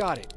got it.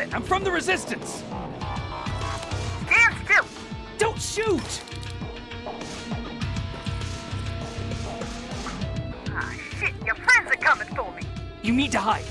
It! I'm from the Resistance! Stand still. Don't shoot! Ah, shit, your friends are coming for me. You need to hide.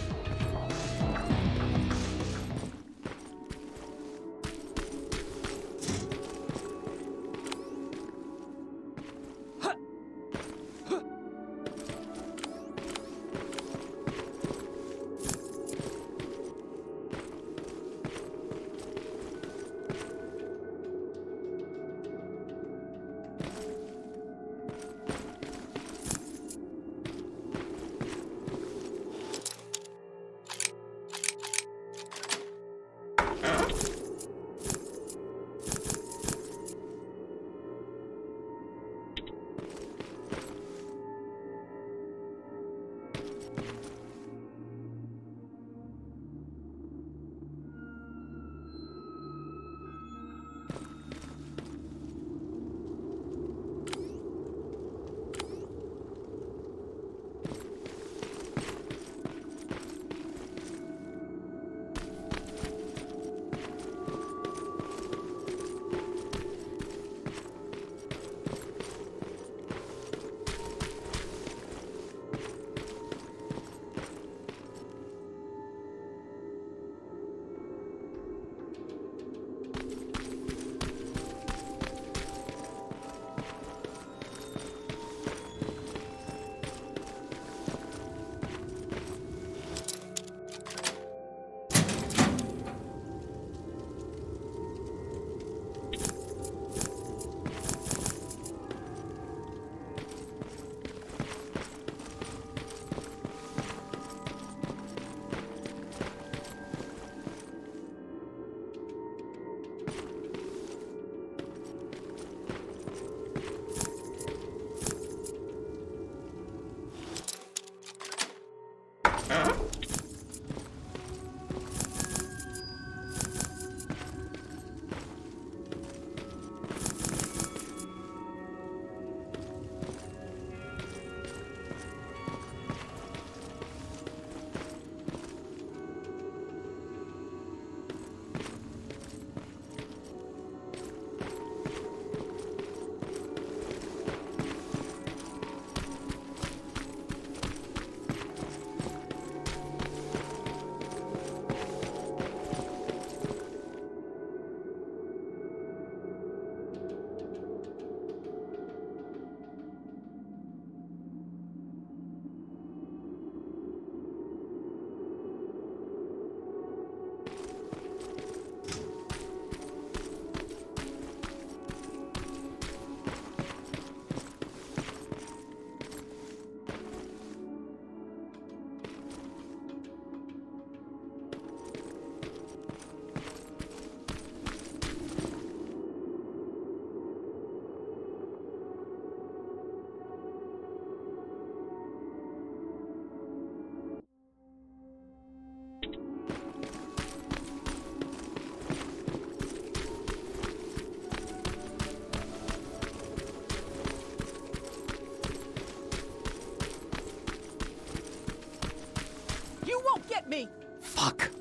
won't get me! Fuck.